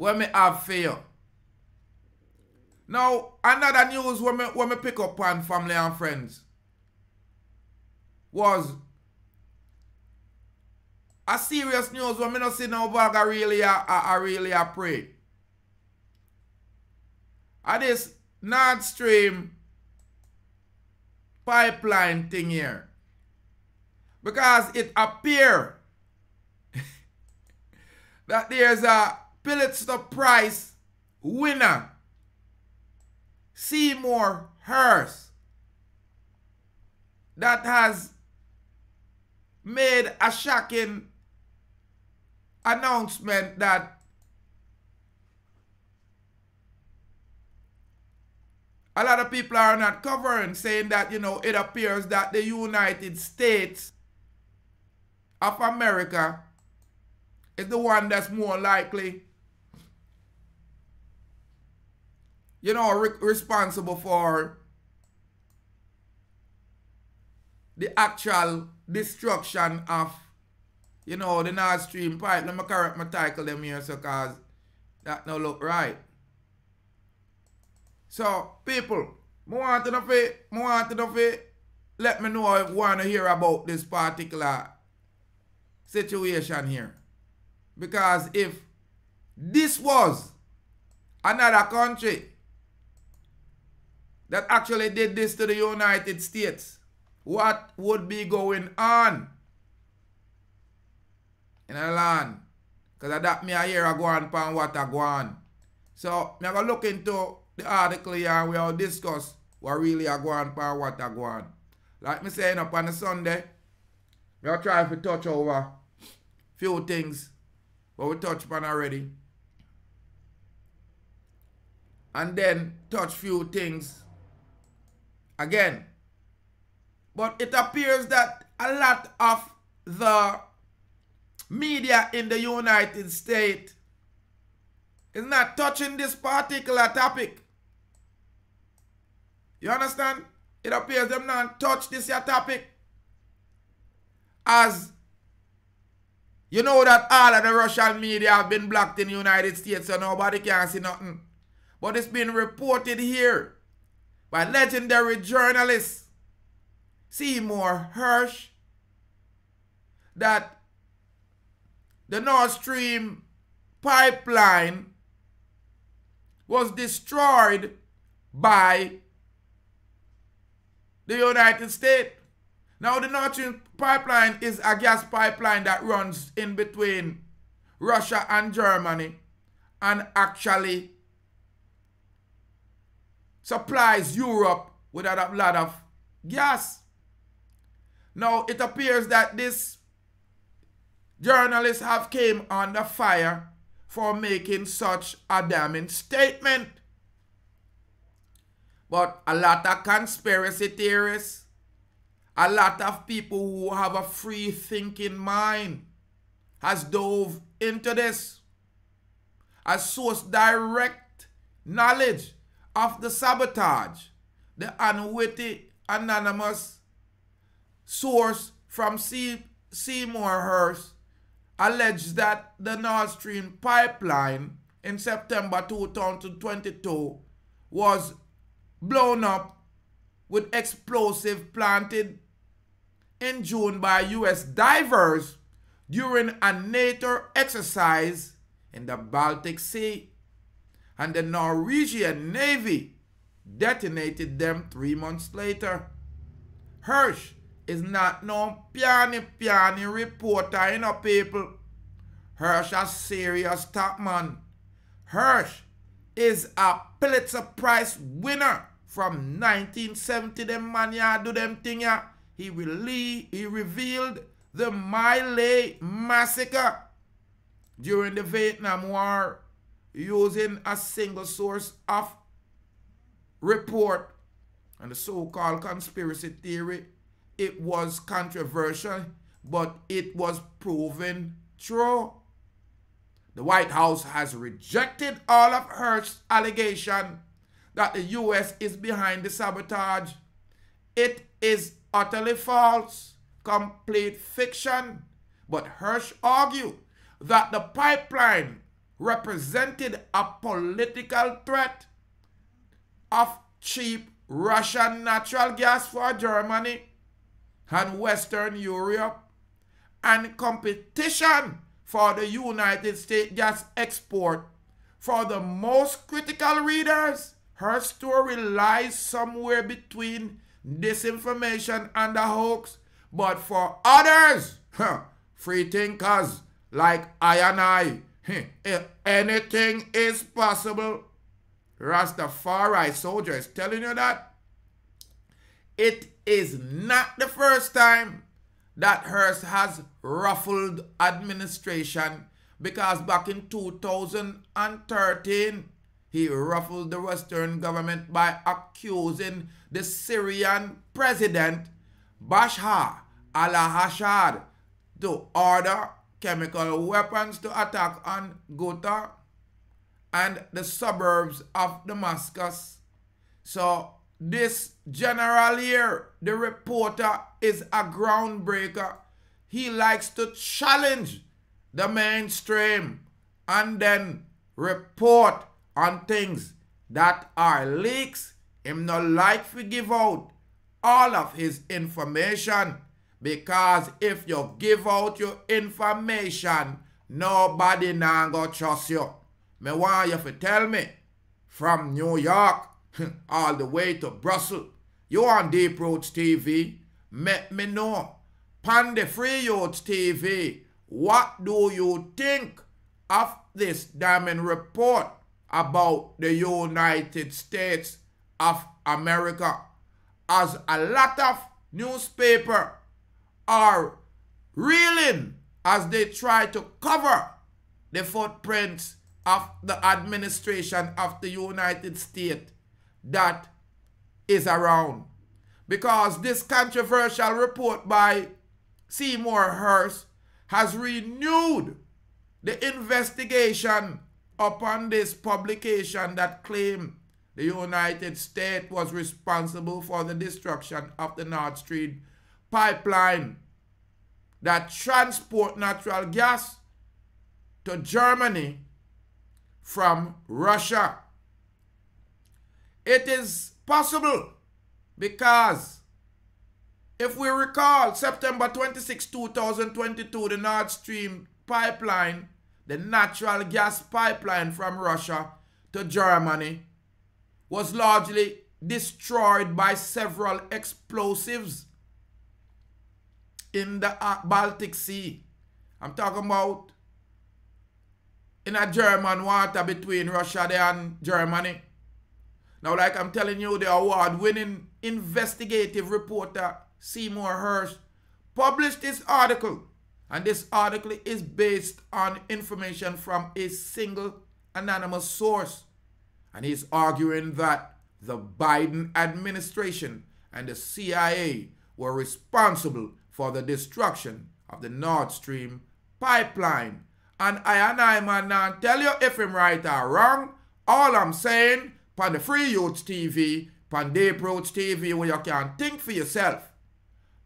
what me have for you. Now, another news when me, when me pick up on family and friends was a serious news when me not see no bag I really I, a really a pray. And this Nord Stream pipeline thing here. Because it appear that there's a Pulitzer Prize winner, Seymour Hersh, that has made a shocking announcement that a lot of people are not covering, saying that, you know, it appears that the United States of America is the one that's more likely, you know, re responsible for the actual destruction of you know, the Nord Stream pipe. Let me correct my title them here, so cause that no look right. So, people, I want to know want to know let me know if you want to hear about this particular situation here. Because if this was another country that actually did this to the United States, what would be going on? in a land. Because that me a go on pan what a go on. So me going look into the article here and we will discuss what really a go on pan what a go on. Like me saying up on the Sunday, we will try to touch over few things but we touch upon already. And then touch few things again. But it appears that a lot of the media in the United States is not touching this particular topic. You understand? It appears them not touch this here topic. As you know that all of the Russian media have been blocked in the United States so nobody can see nothing. But it's been reported here by legendary journalist Seymour Hersh that the Nord Stream pipeline was destroyed by the United States. Now, the Nord Stream pipeline is a gas pipeline that runs in between Russia and Germany and actually supplies Europe with a lot of gas. Now, it appears that this journalists have came under fire for making such a damning statement. But a lot of conspiracy theorists, a lot of people who have a free thinking mind has dove into this, has sourced direct knowledge of the sabotage, the unwitty, anonymous source from Seymour Hersh alleged that the Nord Stream pipeline in September 2022 was blown up with explosive planted in June by U.S. divers during a NATO exercise in the Baltic Sea. And the Norwegian Navy detonated them three months later. Hersh is not no piany piany reporter, you know, people. Hersh a serious top man. Hersh is a Pulitzer Prize winner from 1970. Them man ya do them thing ya. He really he revealed the My Lai massacre during the Vietnam War using a single source of report and the so-called conspiracy theory it was controversial, but it was proven true. The White House has rejected all of Hersh's allegation that the U.S. is behind the sabotage. It is utterly false, complete fiction. But Hersh argued that the pipeline represented a political threat of cheap Russian natural gas for Germany and Western Europe and competition for the United States gas export. For the most critical readers, her story lies somewhere between disinformation and a hoax. But for others, free thinkers like I and I, Hmm. anything is possible. Rastafari soldier is telling you that. It is not the first time that Hersh has ruffled administration because back in 2013, he ruffled the Western government by accusing the Syrian president Bashar al-Assad to order chemical weapons to attack on Ghouta and the suburbs of Damascus. So this general here, the reporter, is a groundbreaker. He likes to challenge the mainstream and then report on things that are leaks. Him not like to give out all of his information because if you give out your information, nobody now go trust you. Me want you to tell me from New York all the way to Brussels. You on Deep Roots TV. Let me know. Pan the Free Youth TV. What do you think of this damning report about the United States of America? As a lot of newspaper are reeling as they try to cover the footprints of the administration of the United States that is around. Because this controversial report by Seymour Hersh has renewed the investigation upon this publication that claimed the United States was responsible for the destruction of the Nord Stream pipeline that transport natural gas to Germany from Russia. It is possible because if we recall September 26, 2022, the Nord Stream pipeline, the natural gas pipeline from Russia to Germany, was largely destroyed by several explosives in the uh, Baltic Sea. I'm talking about in a German water between Russia and Germany. Now, like I'm telling you, the award-winning investigative reporter Seymour Hersh published this article. And this article is based on information from a single anonymous source. And he's arguing that the Biden administration and the CIA were responsible for the destruction of the Nord Stream pipeline. And I and I man now tell you if I'm right or wrong. All I'm saying on the Free Youths TV, on Deep Roots TV, where you can think for yourself.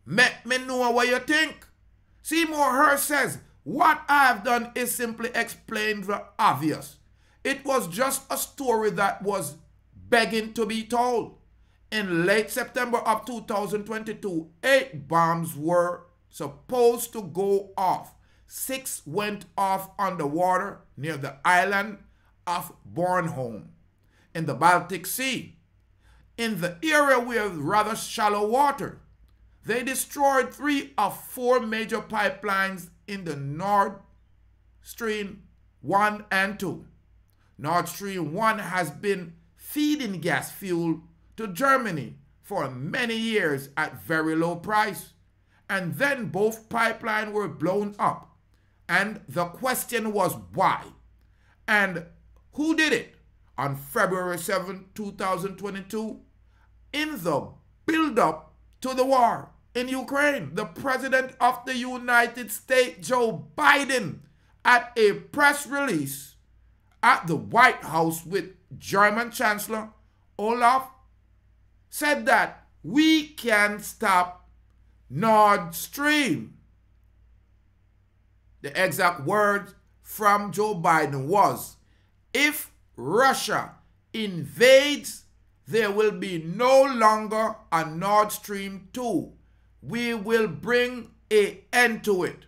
Let me know what you think. Seymour Hersh says, what I have done is simply explain the obvious. It was just a story that was begging to be told. In late September of 2022, eight bombs were supposed to go off. Six went off underwater near the island of Bornholm in the Baltic Sea. In the area with rather shallow water, they destroyed three of four major pipelines in the Nord Stream 1 and 2. Nord Stream 1 has been feeding gas fuel to Germany for many years at very low price. And then both pipelines were blown up. And the question was why? And who did it? on February 7, 2022, in the build-up to the war in Ukraine, the President of the United States, Joe Biden, at a press release at the White House with German Chancellor Olaf, said that we can stop Nord Stream. The exact words from Joe Biden was if Russia invades, there will be no longer a Nord Stream 2. We will bring a end to it.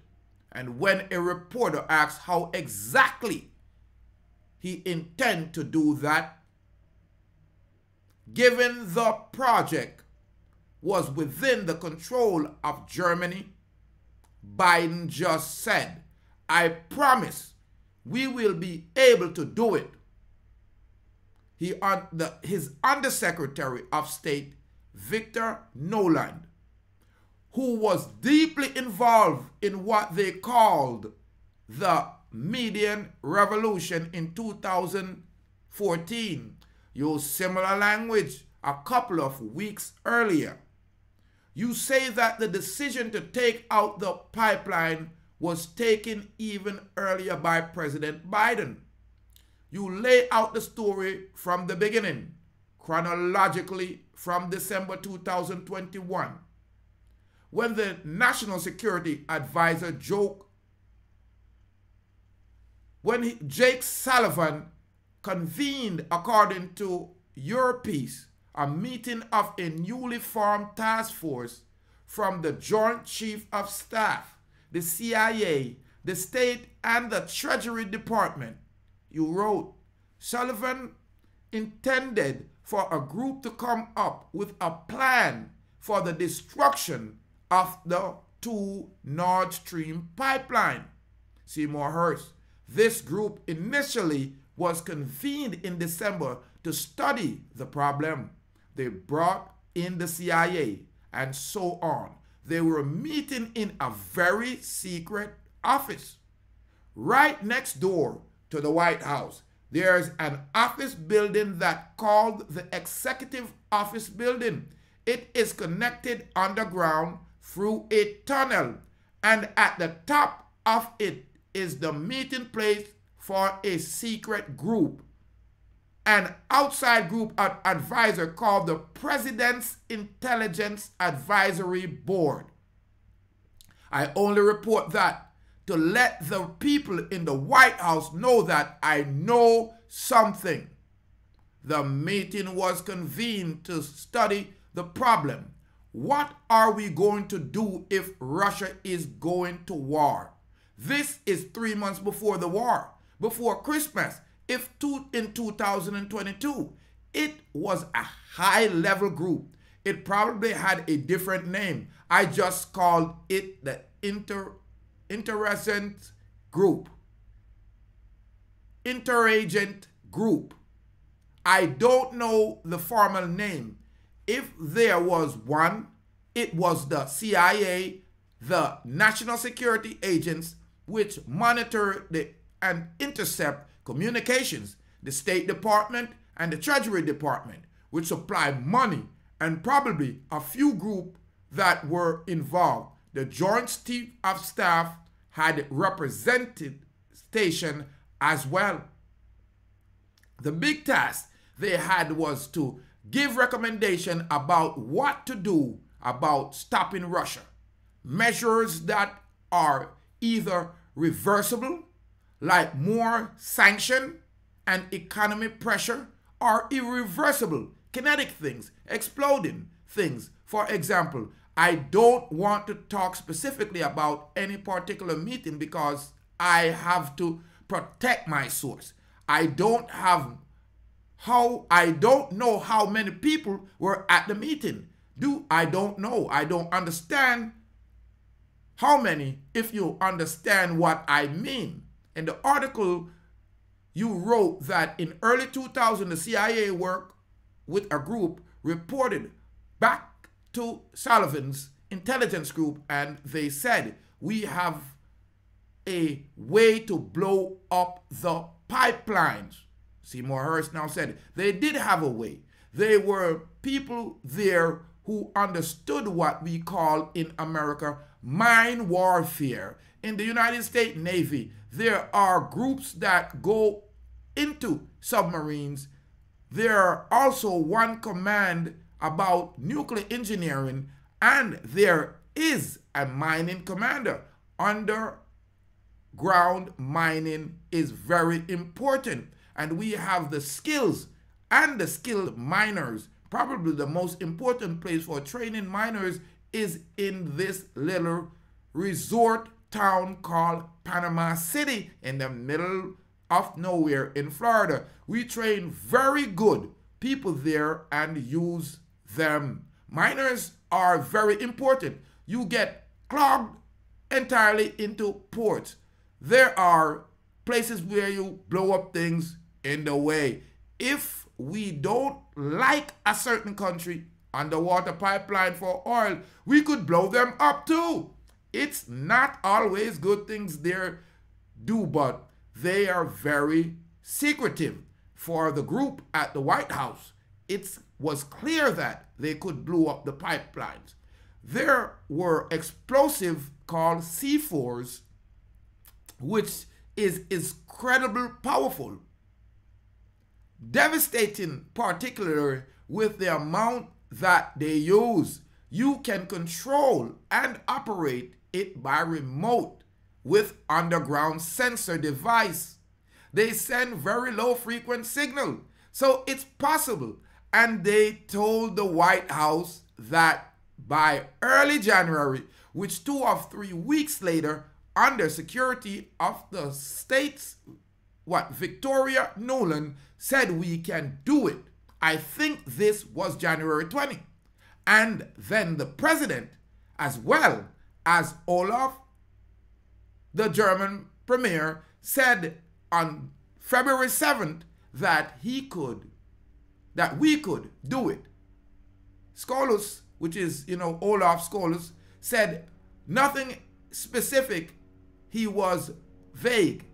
And when a reporter asks how exactly he intend to do that, given the project was within the control of Germany, Biden just said, I promise we will be able to do it. He on the his undersecretary of state, Victor Nuland, who was deeply involved in what they called the Maidan Revolution in 2014, used similar language a couple of weeks earlier. You say that the decision to take out the pipeline was taken even earlier by President Biden. You lay out the story from the beginning, chronologically from December 2021 when the National Security Advisor joke when he, Jake Sullivan convened, according to your piece, a meeting of a newly formed task force from the Joint Chief of Staff, the CIA, the State, and the Treasury Department. You wrote, Sullivan intended for a group to come up with a plan for the destruction of the two Nord Stream pipeline. Seymour Hersh. This group initially was convened in December to study the problem. They brought in the CIA and so on. They were meeting in a very secret office. Right next door to the White House, there's an office building that called the Executive Office Building. It is connected underground through a tunnel, and at the top of it is the meeting place for a secret group, an outside group advisor called the President's Intelligence Advisory Board. I only report that to let the people in the White House know that I know something. The meeting was convened to study the problem what are we going to do if Russia is going to war? This is three months before the war, before Christmas. If two, in 2022, it was a high level group. It probably had a different name. I just called it the inter interagent group. Interagent group. I don't know the formal name if there was one, it was the CIA, the national security agents, which monitor the, and intercept communications, the State Department and the Treasury Department, which supply money, and probably a few groups that were involved. The Joint Chief of Staff had represented station as well. The big task they had was to give recommendation about what to do about stopping Russia. Measures that are either reversible, like more sanction and economy pressure, are irreversible, kinetic things, exploding things. For example, I don't want to talk specifically about any particular meeting because I have to protect my source. I don't have how I don't know how many people were at the meeting. Do I don't know. I don't understand how many if you understand what I mean. In the article you wrote that in early 2000 the CIA worked with a group reported back to Sullivan's intelligence group and they said we have a way to blow up the pipelines Seymour Hersh now said they did have a way. They were people there who understood what we call in America mine warfare. In the United States Navy, there are groups that go into submarines. There are also one command about nuclear engineering, and there is a mining commander underground mining is very important. And we have the skills and the skilled miners. Probably the most important place for training miners is in this little resort town called Panama City in the middle of nowhere in Florida. We train very good people there and use them. Miners are very important. You get clogged entirely into ports. There are places where you blow up things in the way. If we don't like a certain country underwater pipeline for oil, we could blow them up too. It's not always good things they do, but they are very secretive. For the group at the White House, it was clear that they could blow up the pipelines. There were explosive called C4s, which is incredibly powerful, devastating, particularly with the amount that they use. You can control and operate it by remote with underground sensor device. They send very low frequency signal. So it's possible. And they told the White House that by early January, which two or three weeks later, under security of the states, what Victoria Nuland said we can do it. I think this was January 20. And then the president, as well as Olaf, the German premier, said on February 7th that he could, that we could do it. Scholus, which is, you know, Olaf Scholus, said nothing specific. He was vague.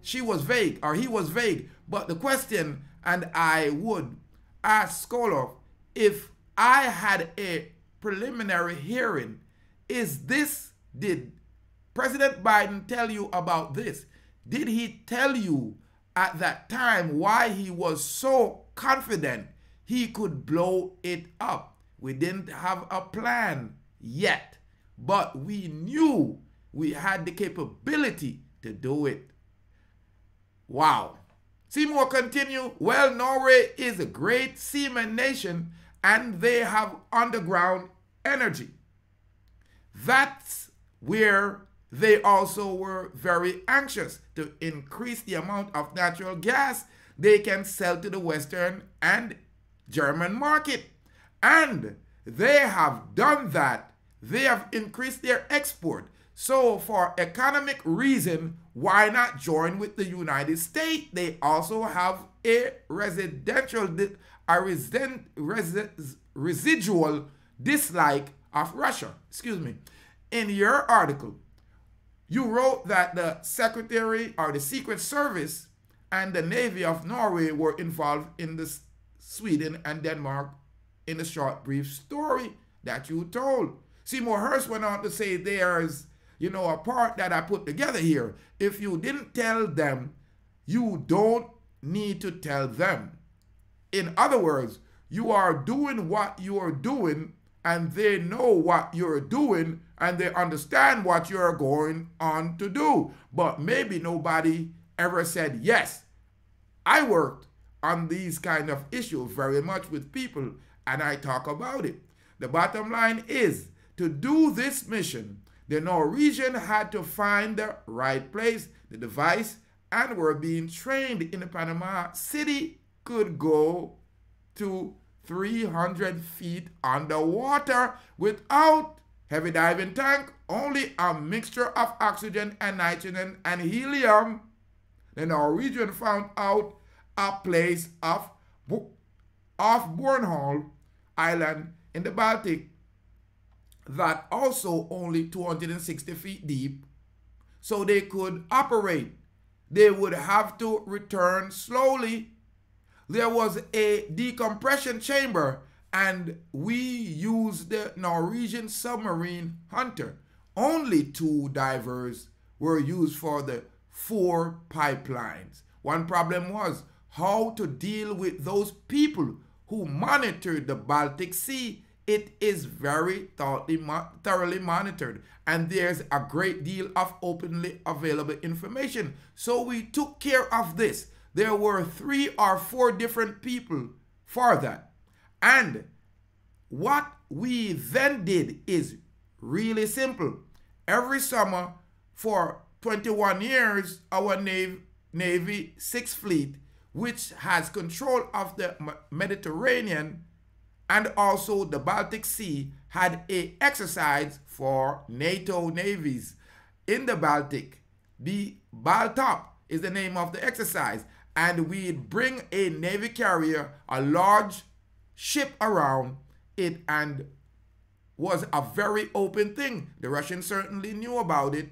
She was vague, or he was vague. But the question, and I would ask Scholus, if I had a preliminary hearing, is this, did President Biden tell you about this? Did he tell you at that time why he was so confident he could blow it up? We didn't have a plan yet, but we knew we had the capability to do it. Wow. Seymour continue, well, Norway is a great seaman nation and they have underground energy. That's where they also were very anxious to increase the amount of natural gas they can sell to the Western and German market. And they have done that. They have increased their export. So for economic reason, why not join with the United States? They also have a residential, a resent, res, residual dislike of Russia. Excuse me. In your article, you wrote that the Secretary or the Secret Service and the Navy of Norway were involved in the Sweden and Denmark in the short, brief story that you told. Seymour Hersh went on to say there's, you know, a part that I put together here. If you didn't tell them, you don't need to tell them. In other words, you are doing what you are doing and they know what you're doing and they understand what you're going on to do. But maybe nobody ever said, yes, I worked on these kind of issues very much with people and I talk about it. The bottom line is to do this mission, the Norwegian had to find the right place, the device, and were being trained in the Panama City could go to 300 feet underwater without heavy diving tank, only a mixture of oxygen and nitrogen and helium. The Norwegian found out a place of off Bornholm Island in the Baltic that also only 260 feet deep so they could operate. They would have to return slowly there was a decompression chamber and we used the Norwegian submarine Hunter. Only two divers were used for the four pipelines. One problem was how to deal with those people who monitored the Baltic Sea it is very thoroughly monitored and there's a great deal of openly available information. So we took care of this. There were three or four different people for that. And what we then did is really simple. Every summer for 21 years, our Navy, Navy Sixth Fleet, which has control of the Mediterranean and also the Baltic Sea, had a exercise for NATO navies in the Baltic. The Baltop is the name of the exercise. And we'd bring a Navy carrier, a large ship around it, and was a very open thing. The Russians certainly knew about it.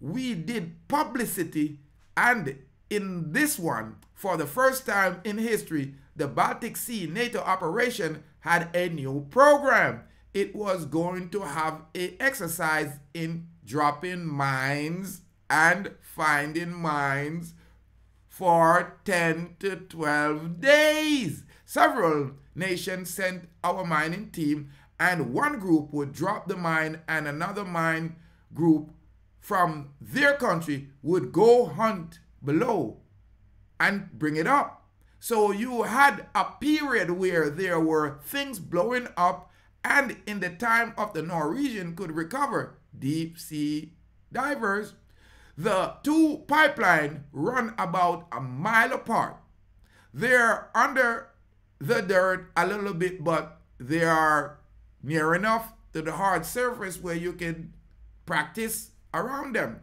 We did publicity, and in this one, for the first time in history, the Baltic Sea NATO operation had a new program it was going to have a exercise in dropping mines and finding mines for 10 to 12 days. Several nations sent our mining team and one group would drop the mine and another mine group from their country would go hunt below and bring it up. So you had a period where there were things blowing up and in the time of the Norwegian could recover deep sea divers. The two pipeline run about a mile apart. They're under the dirt a little bit, but they are near enough to the hard surface where you can practice around them.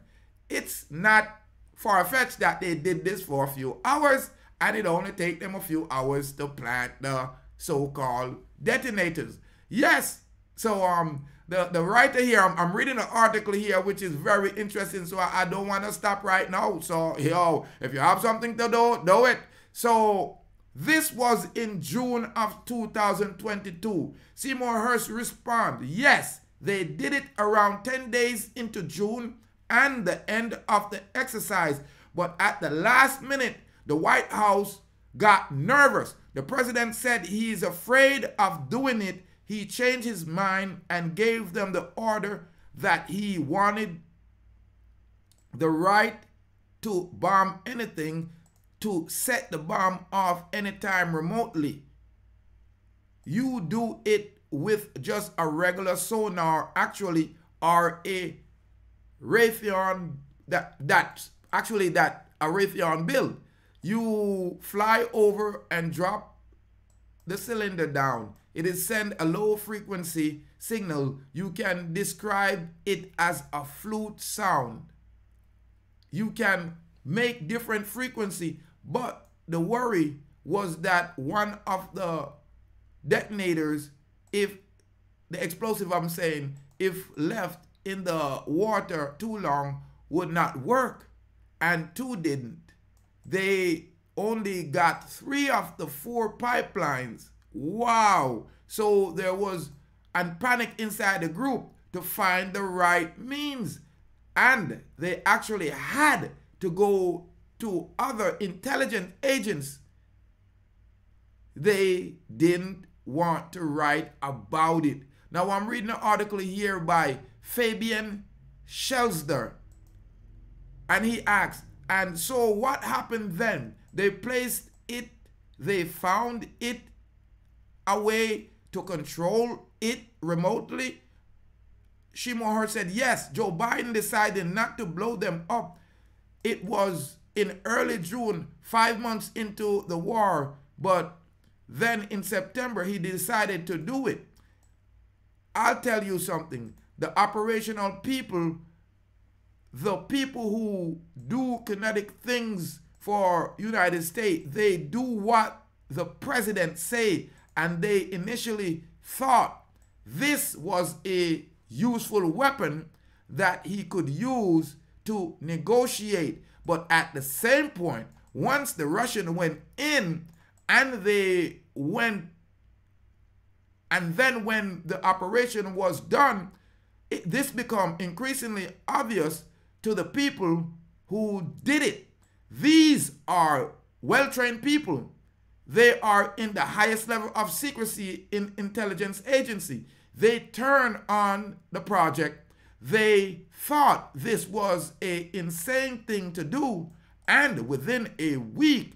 It's not far-fetched that they did this for a few hours and it only take them a few hours to plant the so-called detonators. Yes. So um the, the writer here, I'm, I'm reading an article here which is very interesting. So I, I don't want to stop right now. So yo, if you have something to do, do it. So this was in June of 2022. Seymour Hersh respond, yes, they did it around 10 days into June and the end of the exercise. But at the last minute, the White House got nervous. The president said he is afraid of doing it he changed his mind and gave them the order that he wanted the right to bomb anything to set the bomb off anytime remotely. You do it with just a regular sonar actually or a Raytheon that that actually that a Raytheon build. You fly over and drop the cylinder down it is send a low frequency signal. You can describe it as a flute sound. You can make different frequency, but the worry was that one of the detonators, if the explosive I'm saying, if left in the water too long, would not work. And two didn't. They only got three of the four pipelines Wow. So there was a panic inside the group to find the right means. And they actually had to go to other intelligence agents. They didn't want to write about it. Now I'm reading an article here by Fabian Scheidler. And he asks, and so what happened then? They placed it, they found it a way to control it remotely? Seymour said, yes, Joe Biden decided not to blow them up. It was in early June, five months into the war, but then in September, he decided to do it. I'll tell you something. The operational people, the people who do kinetic things for United States, they do what the president say and they initially thought this was a useful weapon that he could use to negotiate. But at the same point, once the Russian went in and they went, and then when the operation was done, it, this become increasingly obvious to the people who did it. These are well-trained people They are in the highest level of secrecy in intelligence agency. They turn on the project. They thought this was a insane thing to do. And within a week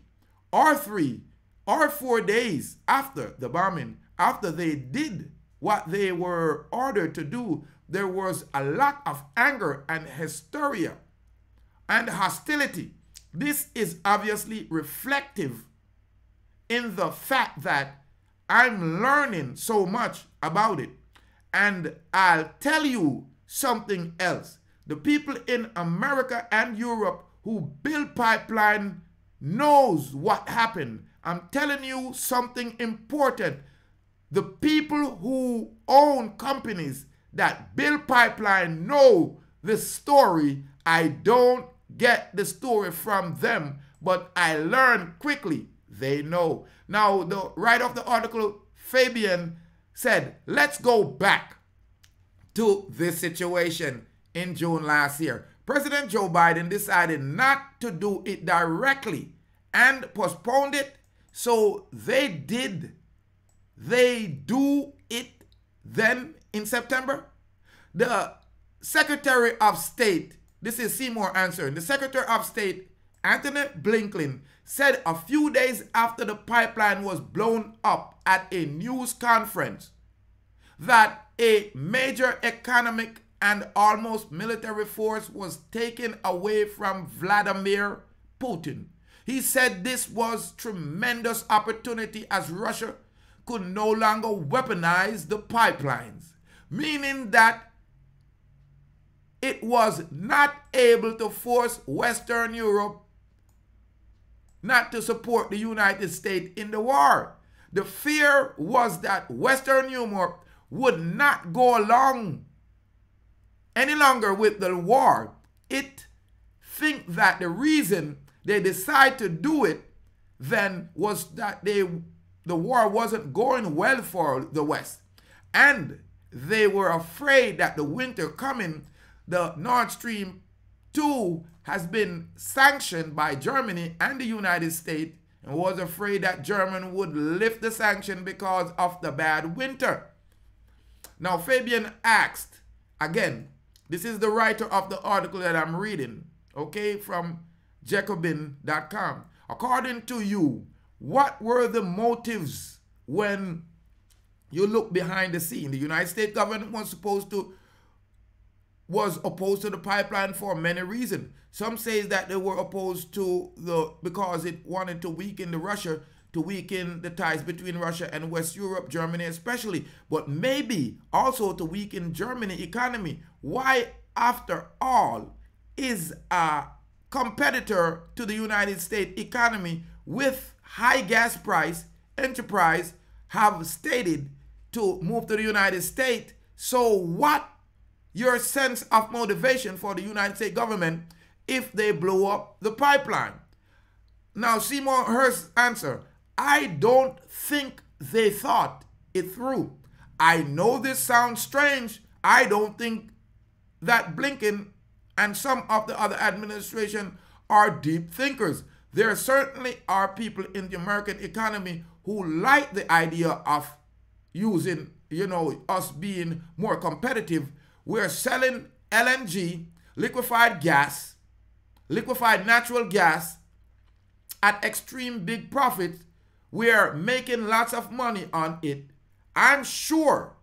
or three or four days after the bombing, after they did what they were ordered to do, there was a lot of anger and hysteria and hostility. This is obviously reflective in the fact that I'm learning so much about it. And I'll tell you something else. The people in America and Europe who build pipeline knows what happened. I'm telling you something important. The people who own companies that Bill pipeline know the story. I don't get the story from them, but I learn quickly. They know. Now, the writer of the article, Fabian, said, let's go back to this situation in June last year. President Joe Biden decided not to do it directly and postponed it. So they did. They do it then in September. The Secretary of State, this is Seymour answering, the Secretary of State, Antony Blinken, said a few days after the pipeline was blown up at a news conference that a major economic and almost military force was taken away from Vladimir Putin. He said this was tremendous opportunity as Russia could no longer weaponize the pipelines, meaning that it was not able to force Western Europe not to support the United States in the war. The fear was that Western Europe would not go along any longer with the war. It think that the reason they decide to do it then was that they the war wasn't going well for the West. And they were afraid that the winter coming, the Nord Stream 2 has been sanctioned by Germany and the United States and was afraid that Germany would lift the sanction because of the bad winter. Now, Fabian asked, again, this is the writer of the article that I'm reading, okay, from Jacobin.com. According to you, what were the motives when you look behind the scene? The United States government was supposed to was opposed to the pipeline for many reasons. Some say that they were opposed to the because it wanted to weaken the Russia to weaken the ties between Russia and West Europe, Germany especially, but maybe also to weaken Germany economy. Why, after all, is a competitor to the United States economy with high gas price, enterprise have stated to move to the United States. So what your sense of motivation for the United States government if they blow up the pipeline? Now, Seymour Hersh answer, I don't think they thought it through. I know this sounds strange. I don't think that Blinken and some of the other administration are deep thinkers. There certainly are people in the American economy who like the idea of using, you know, us being more competitive. We're selling LNG, liquefied gas, liquefied natural gas at extreme big profits we're making lots of money on it. I'm sure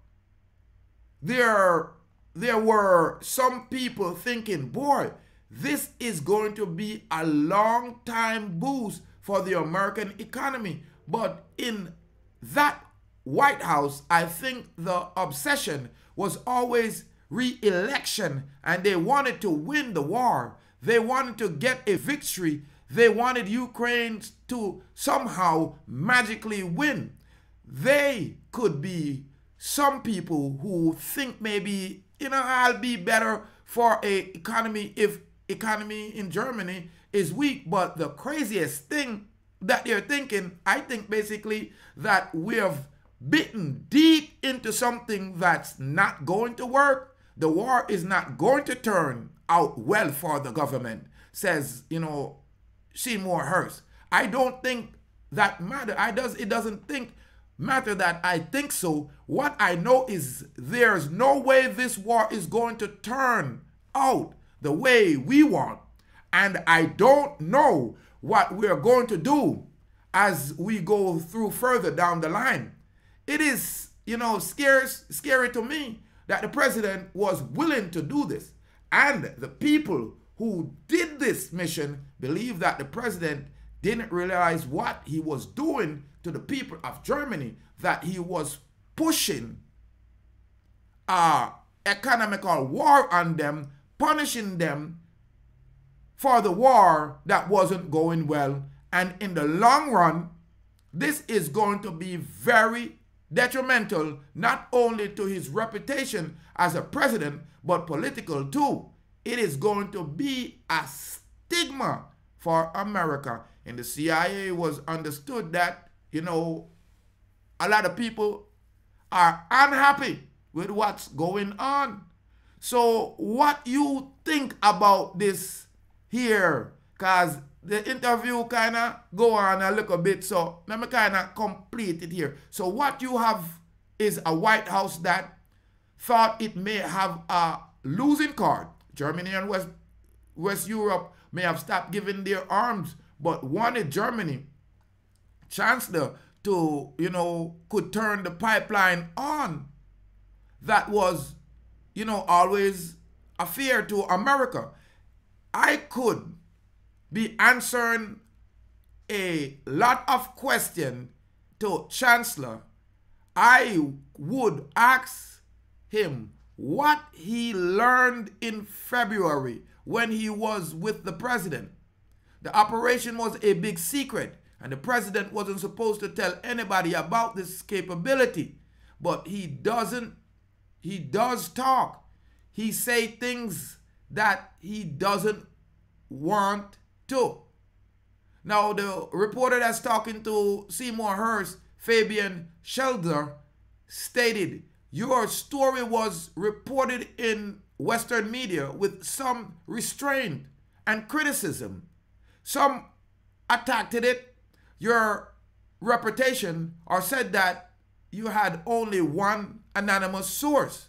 there, there were some people thinking, boy, this is going to be a long time boost for the American economy. But in that White House, I think the obsession was always re-election and they wanted to win the war. They wanted to get a victory they wanted Ukraine to somehow magically win. They could be some people who think maybe, you know, I'll be better for a economy if economy in Germany is weak. But the craziest thing that they're thinking, I think basically that we have bitten deep into something that's not going to work. The war is not going to turn out well for the government, says, you know, Seymour Hersh. I don't think that matter. I does it doesn't think matter that I think so. What I know is there's no way this war is going to turn out the way we want. And I don't know what we're going to do as we go through further down the line. It is, you know, scary, scary to me that the president was willing to do this. And the people who did this mission believe that the president didn't realize what he was doing to the people of Germany, that he was pushing a economical war on them, punishing them for the war that wasn't going well. And in the long run, this is going to be very detrimental not only to his reputation as a president, but political too. It is going to be a stigma for America. And the CIA was understood that, you know, a lot of people are unhappy with what's going on. So what you think about this here? Because the interview kind of go on a little bit. So let me kind of complete it here. So what you have is a White House that thought it may have a losing card. Germany and West, West Europe may have stopped giving their arms, but wanted Germany, Chancellor, to, you know, could turn the pipeline on. That was, you know, always a fear to America. I could be answering a lot of questions to Chancellor, I would ask him what he learned in February when he was with the president. The operation was a big secret, and the president wasn't supposed to tell anybody about this capability. But he doesn't, he does talk. He say things that he doesn't want to. Now, the reporter that's talking to Seymour Hersh, Fabian Scheidler, stated, Your story was reported in Western media with some restraint and criticism. Some attacked it, your reputation, or said that you had only one anonymous source,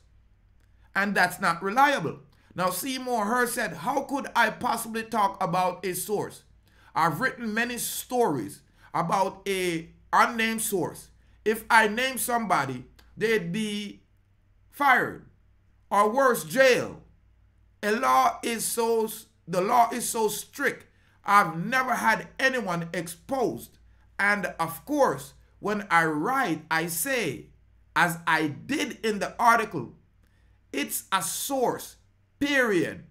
and that's not reliable. Now, Seymour Hersh said, How could I possibly talk about a source? I've written many stories about a unnamed source. If I name somebody, they'd be fired or worse, jail. A law is so the law is so strict. I've never had anyone exposed. And of course, when I write, I say, as I did in the article, it's a source period.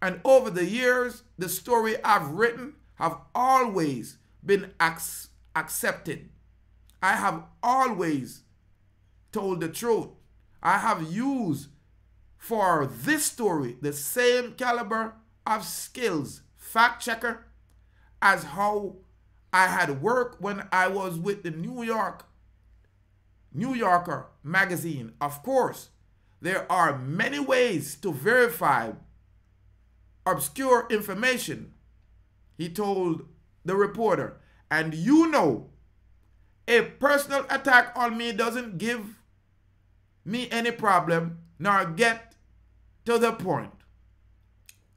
And over the years, the story I've written have always been ac accepted. I have always told the truth. I have used for this story the same caliber of skills, fact checker, as how I had worked when I was with the New York New Yorker magazine. Of course, there are many ways to verify obscure information, he told the reporter. And you know, a personal attack on me doesn't give me any problem nor get to the point.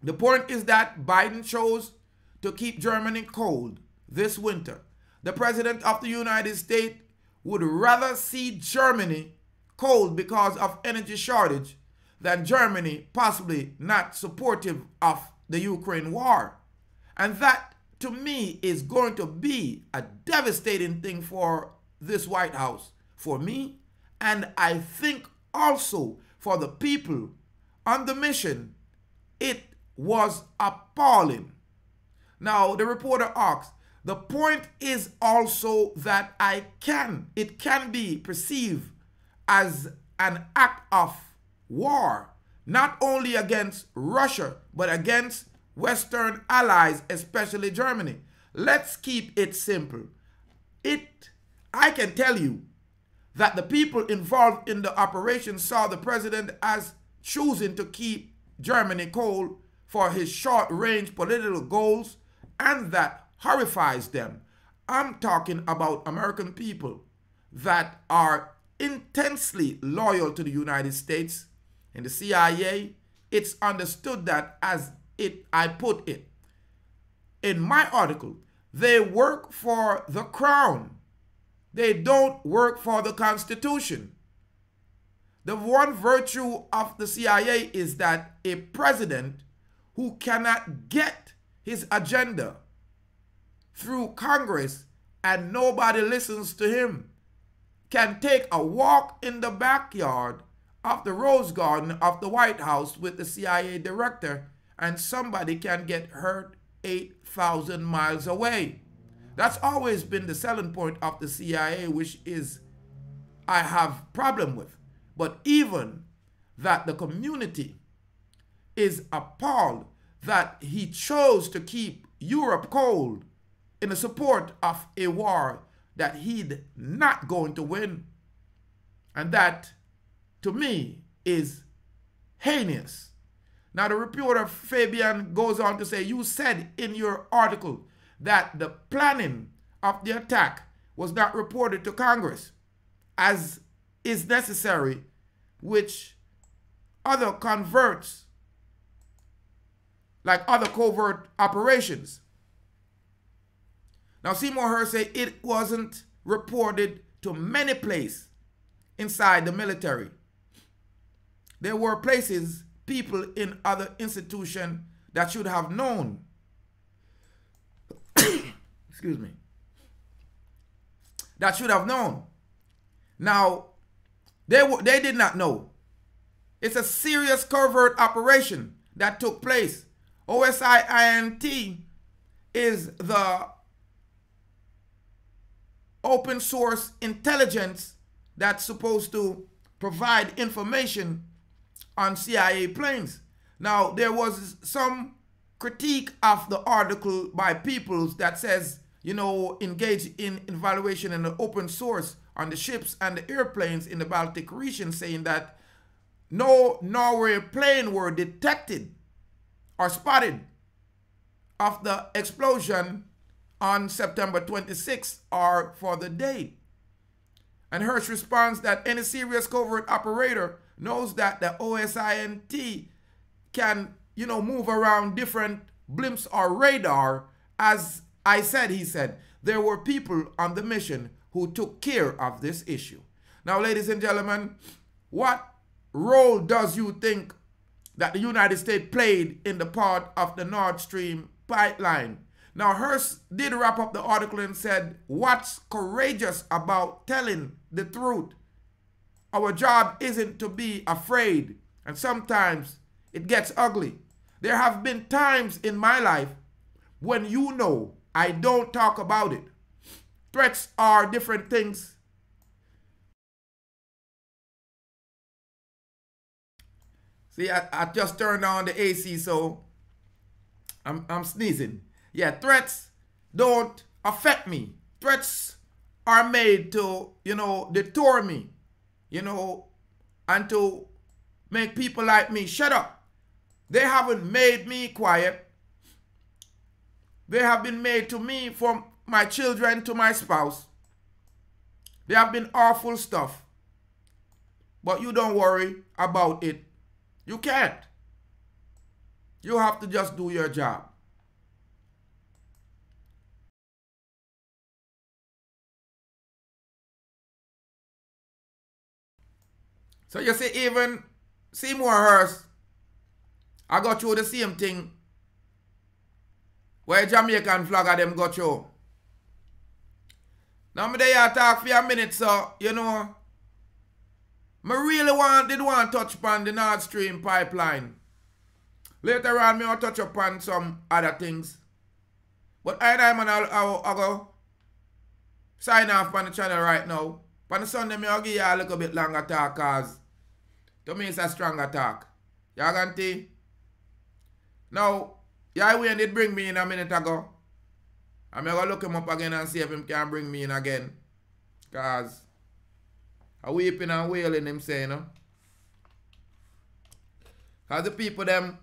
The point is that Biden chose to keep Germany cold this winter. The President of the United States would rather see Germany cold because of energy shortage than Germany possibly not supportive of the Ukraine war. And that to me is going to be a devastating thing for this White House, for me, and I think also for the people on the mission. It was appalling. Now, the reporter asks, the point is also that I can, it can be perceived as an act of war, not only against Russia, but against Western allies, especially Germany. Let's keep it simple. It, I can tell you that the people involved in the operation saw the president as choosing to keep Germany cold for his short-range political goals, and that horrifies them. I'm talking about American people that are intensely loyal to the United States and the CIA. It's understood that as it I put it in my article, they work for the crown. They don't work for the Constitution. The one virtue of the CIA is that a president who cannot get his agenda through Congress and nobody listens to him can take a walk in the backyard of the Rose Garden of the White House with the CIA director and somebody can get hurt 8,000 miles away. That's always been the selling point of the CIA, which is I have problem with. But even that the community is appalled that he chose to keep Europe cold in the support of a war that he'd not going to win. And that, to me, is heinous. Now, the reporter Fabian goes on to say, You said in your article that the planning of the attack was not reported to Congress as is necessary, which other converts, like other covert operations. Now, Seymour Hersh said it wasn't reported to many places inside the military. There were places, people in other institutions that should have known. Excuse me. That should have known. Now, they, they did not know. It's a serious covert operation that took place. OSINT is the open source intelligence that's supposed to provide information on CIA planes. Now, there was some critique of the article by Peoples that says, you know, engage in evaluation in the open source on the ships and the airplanes in the Baltic region, saying that no Norway plane were detected or spotted of the explosion on September 26th are for the day. And Hersh responds that any serious covert operator knows that the OSINT can, you know, move around different blimps or radar. As I said, he said, there were people on the mission who took care of this issue. Now, ladies and gentlemen, what role does you think that the United States played in the part of the Nord Stream pipeline now, Hersh did wrap up the article and said, What's courageous about telling the truth? Our job isn't to be afraid, and sometimes it gets ugly. There have been times in my life when you know I don't talk about it. Threats are different things. See, I, I just turned on the AC, so I'm, I'm sneezing. Yeah, threats don't affect me. Threats are made to, you know, deter me, you know, and to make people like me shut up. They haven't made me quiet. They have been made to me from my children to my spouse. They have been awful stuff. But you don't worry about it. You can't. You have to just do your job. So you see, even Seymour Hersh, I got through the same thing where Jamaican flag of them got through. Now me there I talk for a minute, so you know, me really want did want to touch upon the Nord Stream pipeline. Later on, me will touch upon some other things. But I man, I'll, I'll, I'll go sign off on the channel right now. On the Sunday, me will give you a little bit longer talk cause to me it's a stronger talk. You can see? Now, Yahweh did bring me in a minute ago. I'm going to look him up again and see if him can bring me in again. Because I weeping and wailing him saying, you? Because the people them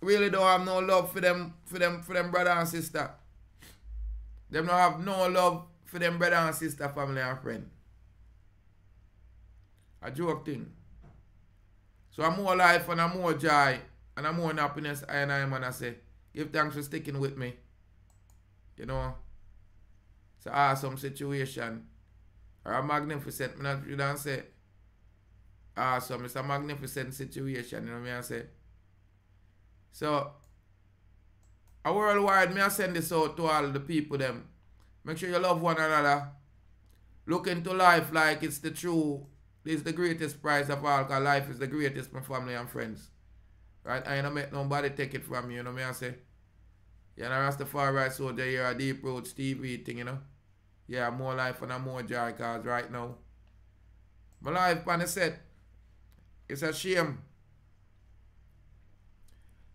really don't have no love for them for them for them brother and sister. Them don't have no love for them brother and sister, family and friend. A joke thing. So I'm more life and I'm more joy and I'm more happiness I and I man I say. Give thanks for sticking with me. You know. It's an awesome situation. Or a magnificent, me not you don't say awesome. It's a magnificent situation, you know what I say? So a worldwide, me I send this out to all the people them. Make sure you love one another. Look into life like it's the true, it's the greatest prize of all, because life is the greatest for family and friends. Right? I don't make nobody take it from you, you know what I say? And the Rastafari soldier here, a Deep Roots TV thing, you know? Yeah, more life and a more joy, cause right now, my life on the set, it's a shame.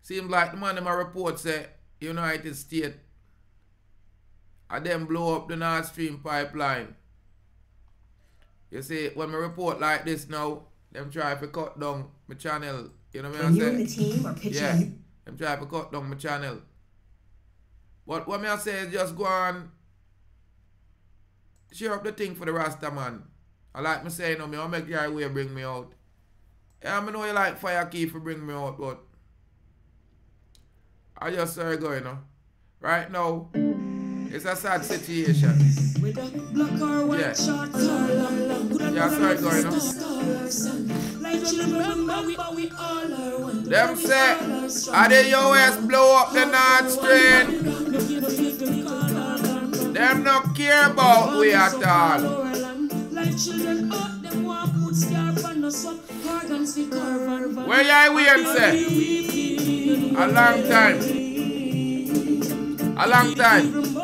Seems like the man in my report say United States and then blow up the Nord Stream pipeline. You see, when we report like this now, them try to cut down my channel. You know what I'm saying? the team or pitching? Yeah, them try to cut down my channel. But what me I say is just go on share up the thing for the Rasta man. I like me saying, no, me I make your way bring me out. Yeah, I know you like fire key for bring me out, but I just saw go, you know. Right now, it's a sad situation. With a black or white Yeah. short. Yeah, sorry, going, you know. Like children, but we, but we all are one. Them say, are the US blow up the Nord Stream? Them not care about we at all. Like children out, them want put scarf on us up. Organs we carve and Where you wait, say? A long time. A long time.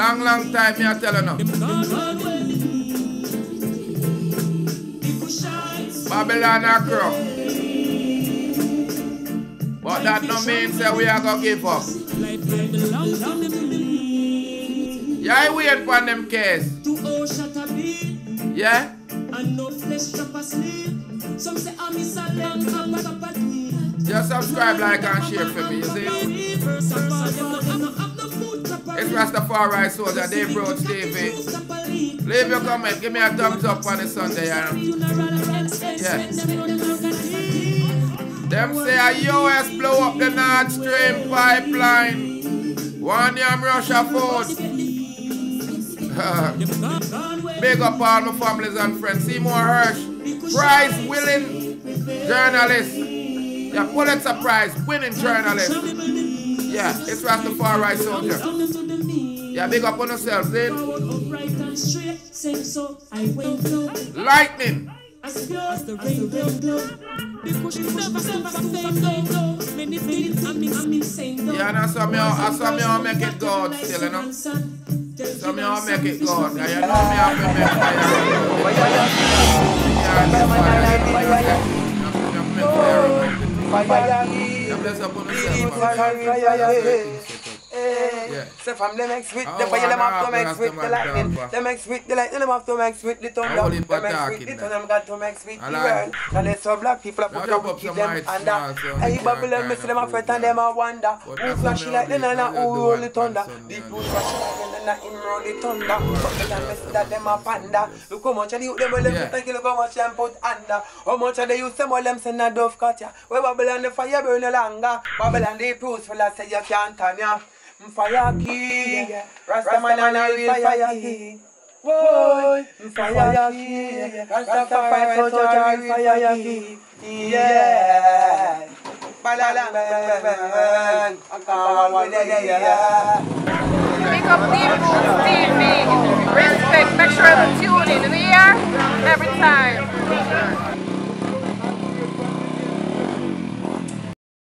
Long, long time, me I tell you now. Babylon a crook. But that no mean say we are gonna give up. Yeah, I wait for them case. To Yeah? and no flesh drop asleep. Some say I'm is a long of cup of. Just subscribe, like, and share for me, you see? It's Rastafari Soldier, Deep Roots TV. Leave your comment, give me a thumbs up on the Sunday. Yeah. Them say a US blow up the Nord Stream pipeline. One yam Russia food. Big up all my families and friends. Seymour Hersh, prize winning journalist. Yeah, Pulitzer Prize winning journalist. Yeah, it's Rastafari Soldier. Yeah, big up on yourself? Lightning. As pure as the rainbow glow. Be pushing never stop from fame though. Many things I'm in, I'm insane though. Yeah, and I saw me, I saw me how make it God still, you know. So me how make it God. Yeah, you know me to make fire. Yeah, and the fire. Yeah, bless up on yourself. Yeah. So from them with Oh, the them I have to mix with the lightning. Them mix with the lightning, them have to mix with the thunder. Them talking with the thunder, them got to mix with the world. And they so black people have Now put drop up up with them under. Hey, Babylon, me see them a prove fret that. and them a wonder. But Who that's flashy what like me the nana, only- who roll the thunder. person, Big yeah. boots flashy like the nana, him roll the thunder. Babylon, me see that them a panda. Look how much of the youth them will them put and look how much them put under. How much of the youth them all them send a dove cut ya. Where Babylon the fire burn no longer. Babylon the proofs full say you can't turn ya. Mfayaki, Rastaman and I will Fayaki. Boy, Mfayaki, Rastafari Soja Fayaki. Yeah. Big up Deep Roots me. Respect, make sure you tune in here every time.